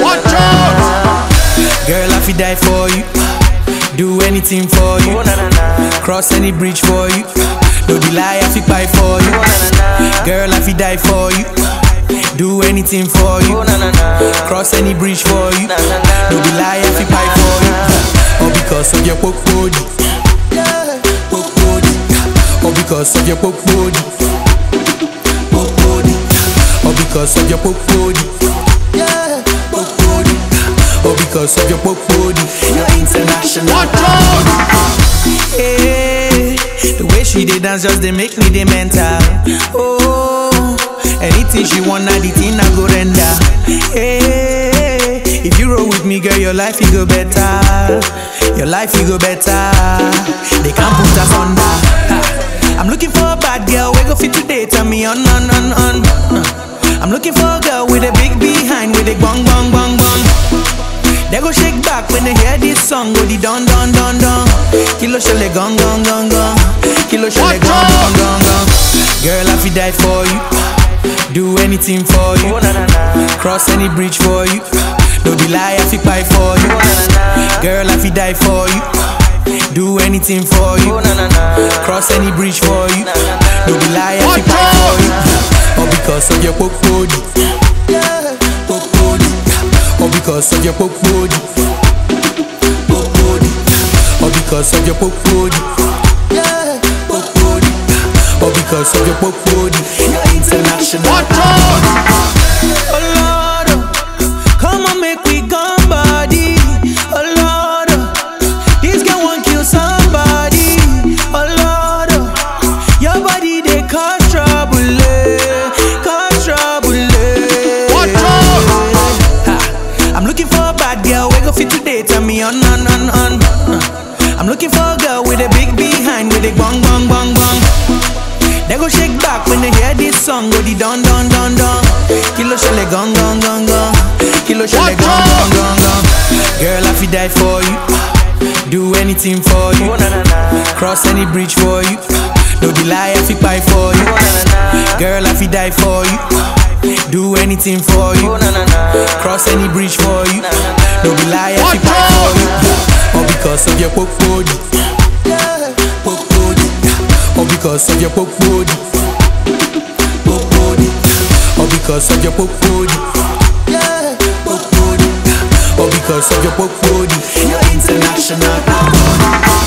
Watch out! Girl, I fi die for you. Do anything for you. Cross any bridge for you. No be lie, I fi buy for you. Girl, I fi die for you. Do anything for you. Cross any bridge for you. No be lie, I fi buy for you. All because of your poke body. Poke body. All because of your poke body. Poke body. All because of your poke body. Poke body. Oh, because of your poke body. You're international. Watch out! Hey, the way she dey dance just dey make me dey mental. Oh, anything she want, na the thing I go render. Hey, if you roll with me, girl, your life you go better. Your life you go better. They can't put us under. I'm looking for a bad girl, we go fit today. Tell me on, on, on, on. Uh, I'm looking for a girl with a big behind, with a bong, bong, bong, bong. They go shake back when they hear this song. Go the don don don don. Kilo shele gong gong gong gong. Kilo shele gong gong gong gong. Girl, I fi die for you. Do anything for you. Cross any bridge for you. No be lie, I fi buy for you. Girl, I fi die for you. Do anything for you. Cross any bridge for you. No be lie, I fi buy for you. All because of your poke body. Poke body. All because of your poke body. Poke body. All because of your poke body. Poke because of your poke body. You're international. Me on, on, on, on. I'm looking for a girl with a big behind, with a bong, bong, bong, bong. They go shake back when they hear this song. Go the don don don don. Kilo shele gong gong gong gong. Kilo shele Watch gong gong gong gong. Girl, I fi die for you. Do anything for you. Cross any bridge for you. No be lie, I fi buy for you. Girl, I fi die for you. Do anything for you. Cross any bridge for you. No be lie, I fi Watch buy for you. All because of your poke body. Poke body. All because of your poke body. Poke body. All because of your poke body. Poke body. All because of your poke body. You're international.